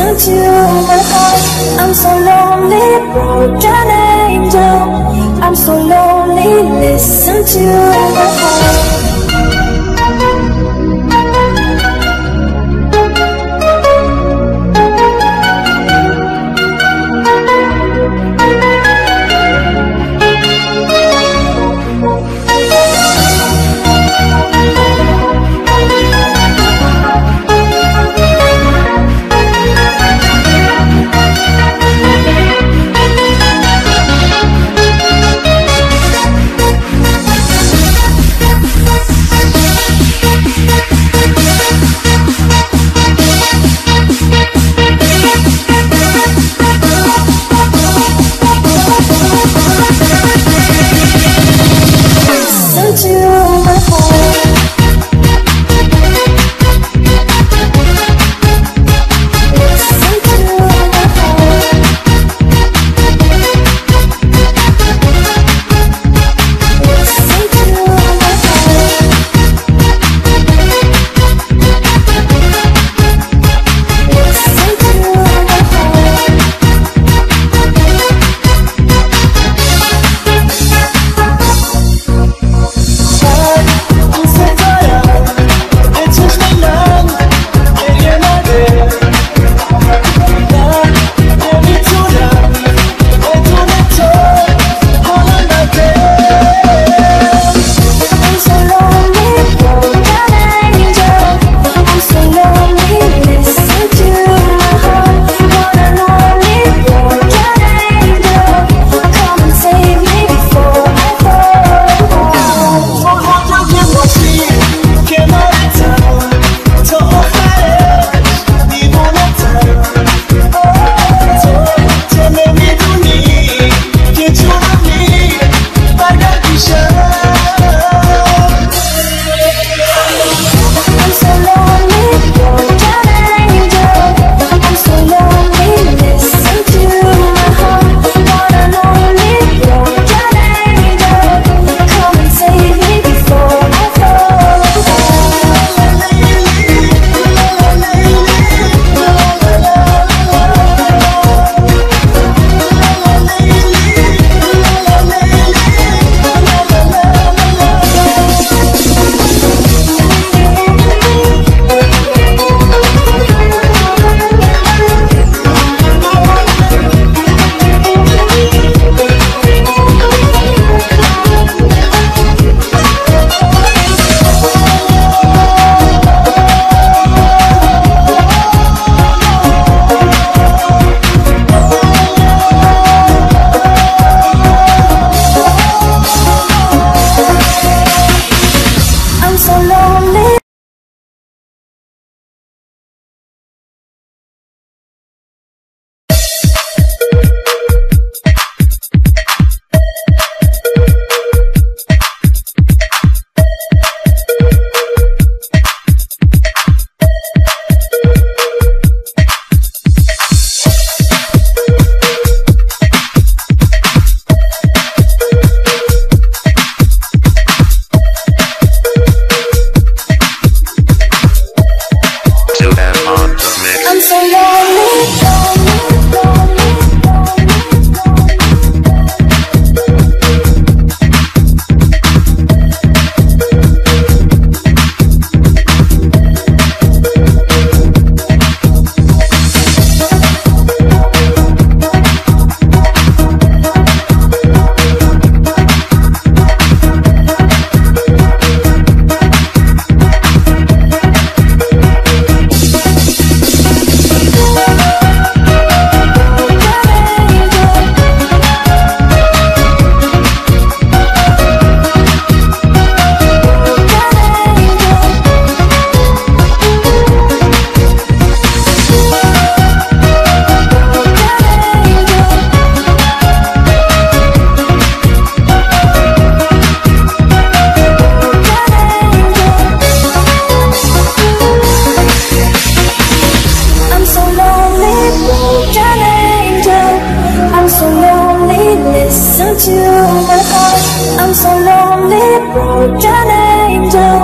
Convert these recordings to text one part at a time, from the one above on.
Listen to my God I'm so lonely, broken angel? I'm so lonely, listen to into my heart I'm so lonely, broken angel.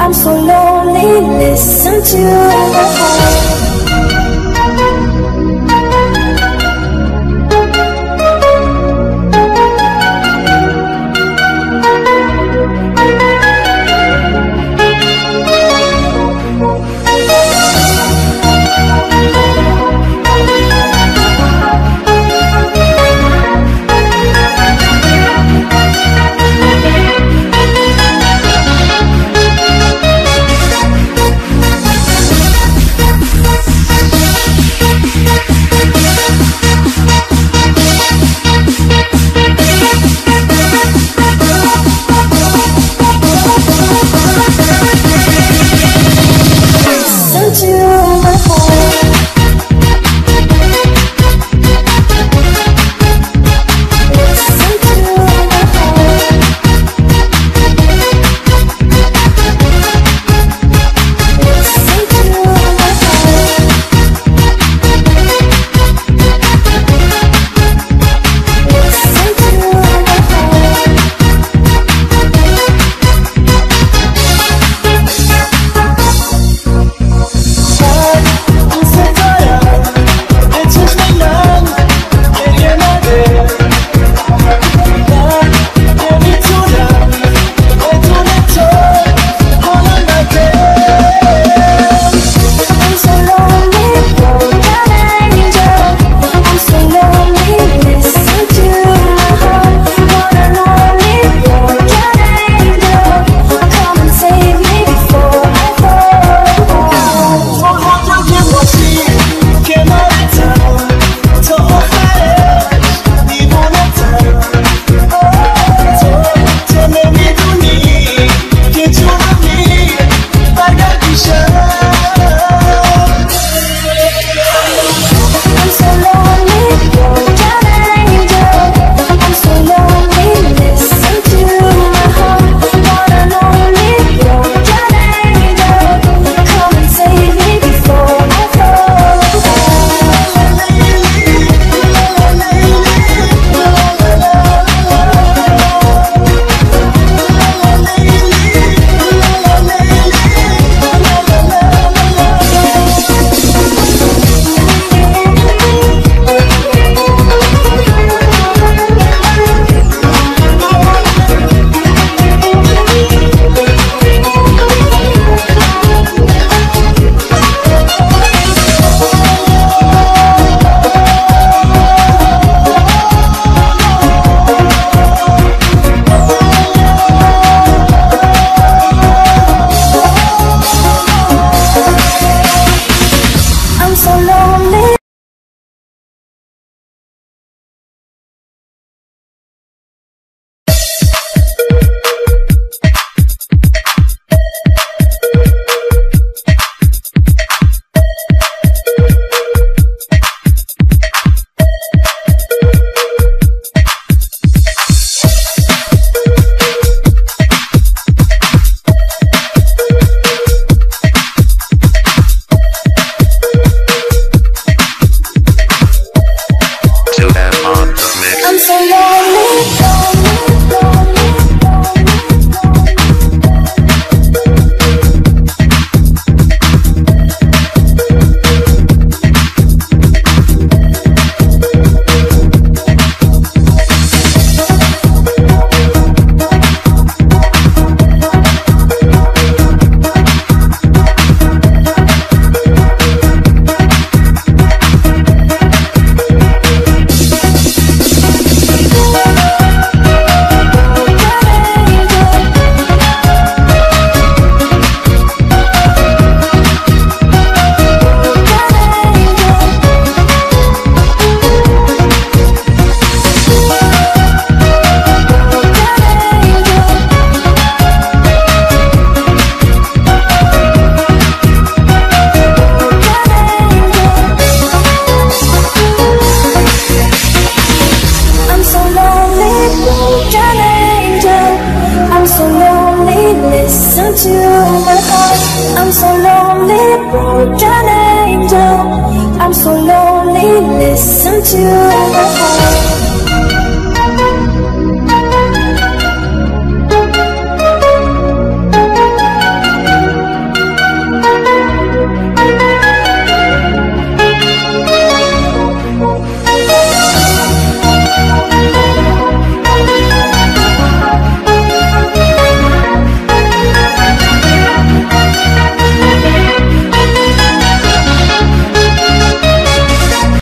I'm so lonely, listen to my heart. I'm so lonely,